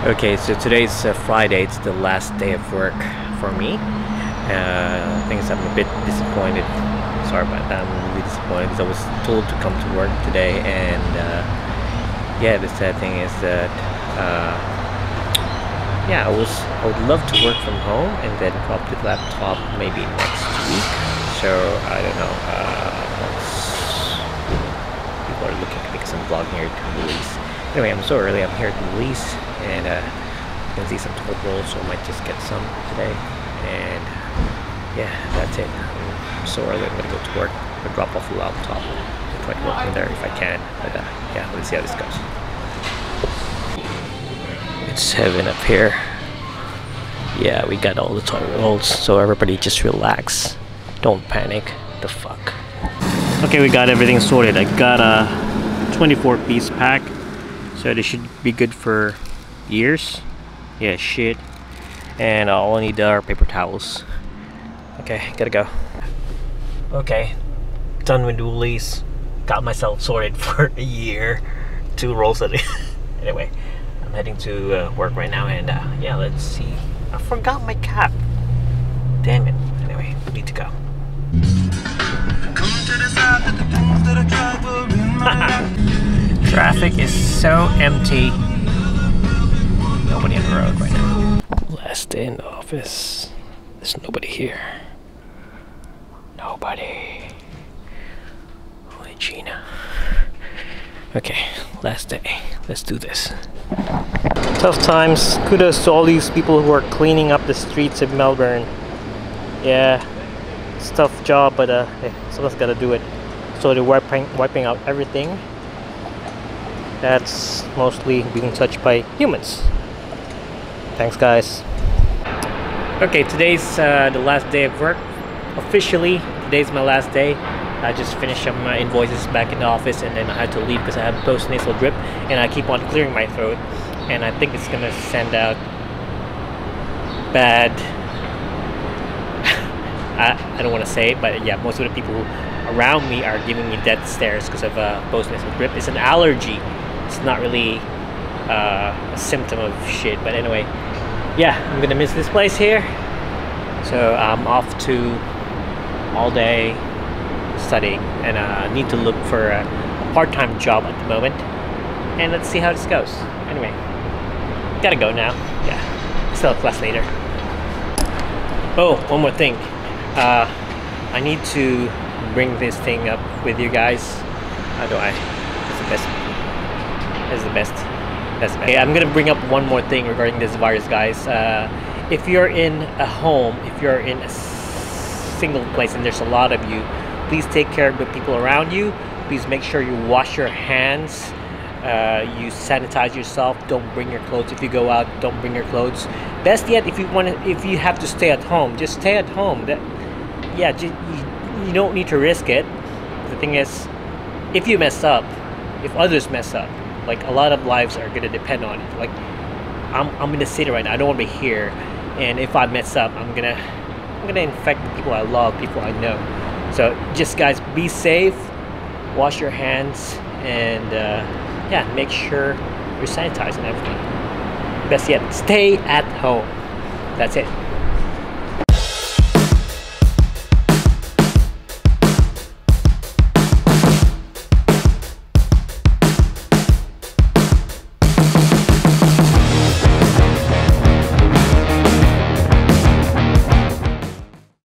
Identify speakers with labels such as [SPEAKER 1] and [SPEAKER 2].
[SPEAKER 1] Okay, so today's uh, Friday. It's the last day of work for me. Uh, things I'm a bit disappointed. Sorry about that. I'm really disappointed because I was told to come to work today, and uh, yeah, the sad thing is that uh, yeah, I was I would love to work from home and then drop the laptop maybe next week. So I don't know. Uh, people are looking because I'm vlogging here to release. Anyway, I'm so early. I'm here at the lease, and uh, you can see some toll rolls, so I might just get some today. And yeah, that's it. I'm so early. I'm gonna go to work. Gonna drop off the laptop. and try to work from there if I can. But uh, yeah, let's see how this goes. It's heaven up here. Yeah, we got all the toilet rolls, so everybody just relax. Don't panic. The fuck. Okay, we got everything sorted. I got a 24 piece pack, so they should be good for years. Yeah, shit. And all I need are paper towels. Okay, gotta go. Okay, done with woolies. Got myself sorted for a year. Two rolls of it. anyway, I'm heading to uh, work right now, and uh, yeah, let's see. I forgot my cap. Damn it. So empty. Nobody on the road right now. Last day in the office. There's nobody here. Nobody. Only Gina. Okay, last day. Let's do this. Tough times. Kudos to all these people who are cleaning up the streets of Melbourne. Yeah, it's tough job, but uh, hey, someone's got to do it. So they're wiping, wiping out everything that's mostly being touched by humans. Thanks, guys. Okay, today's uh, the last day of work. Officially, today's my last day. I just finished some uh, invoices back in the office and then I had to leave because I have post-nasal drip and I keep on clearing my throat and I think it's gonna send out bad I, I don't want to say it but yeah most of the people around me are giving me death stares because of uh, post-nasal drip it's an allergy it's not really uh, a symptom of shit but anyway yeah I'm gonna miss this place here. So I'm off to all day studying and uh, need to look for a, a part-time job at the moment. And let's see how this goes. Anyway gotta go now. Yeah still have class later. Oh one more thing. Uh, I need to bring this thing up with you guys. How do I? It's the best is the best. That's okay, I'm gonna bring up one more thing regarding this virus, guys. Uh, if you're in a home, if you're in a single place and there's a lot of you, please take care of the people around you. Please make sure you wash your hands. Uh, you sanitize yourself. Don't bring your clothes if you go out. Don't bring your clothes. Best yet, if you want, to, if you have to stay at home, just stay at home. That, yeah, you, you don't need to risk it. The thing is, if you mess up, if others mess up, like a lot of lives are gonna depend on it. Like I'm, I'm in the city right now. I don't want to be here, and if I mess up, I'm gonna I'm gonna infect the people I love, people I know. So just guys, be safe. Wash your hands, and uh, yeah, make sure you're sanitizing everything. Best yet, stay at home. That's it.